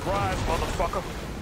Surprise, motherfucker.